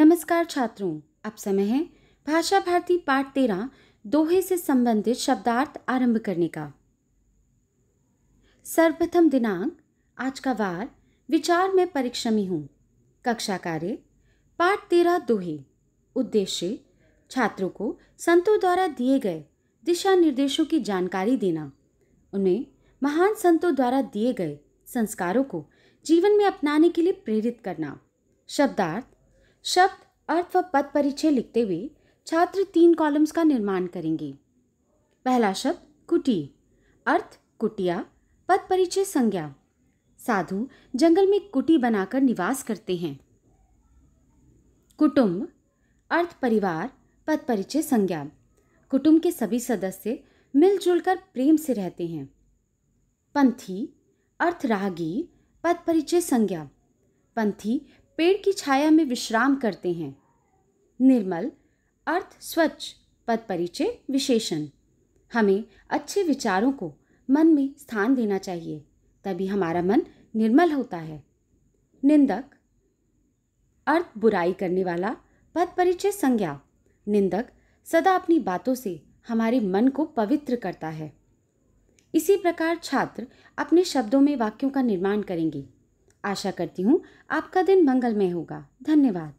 नमस्कार छात्रों, अब समय है भाषा भारती पाठ तेरह, दोहे से संबंधित शब्दार्थ आरंभ करने का। सर्वप्रथम दिनांक, आज का वार, विचार में परिश्रमी हूँ। कक्षा कार्य, पाठ तेरह दोहे। उद्देश्य, छात्रों को संतों द्वारा दिए गए दिशा निर्देशों की जानकारी देना। उन्हें महान संतों द्वारा दिए गए संस्कारों को जीवन में अपनाने के लिए प्रेरित करना। शब्दार्थ शब्द, अर्थ व पद परिचय लिखते हुए छात्र तीन कॉलम्स का निर्माण करेंगे। पहला शब्द, कुटी। अर्थ, कुटिया। पद परिचय, संज्ञा। साधु, जंगल में कुटी बनाकर निवास करते हैं। कुटुंब, अर्थ, परिवार। पद परिचय, संज्ञा। कुटुंब के सभी सदस्य मिलजुल कर प्रेम से रहते हैं। पंथी, अर्थ राहगीर पद परिचय, संज्ञा। पंथी पेड़ की छाया में विश्राम करते हैं। निर्मल, अर्थ, स्वच्छ, पद परिचय, विशेषण। हमें अच्छे विचारों को मन में स्थान देना चाहिए, तभी हमारा मन निर्मल होता है। निंदक, अर्थ बुराई करने वाला पद परिचय संज्ञा। निंदक सदा अपनी बातों से हमारे मन को पवित्र करता है। इसी प्रकार छात्र अपने शब्दों में वाक्यों का निर्माण करेंगे। आशा करती हूँ आपका दिन मंगलमय होगा। धन्यवाद।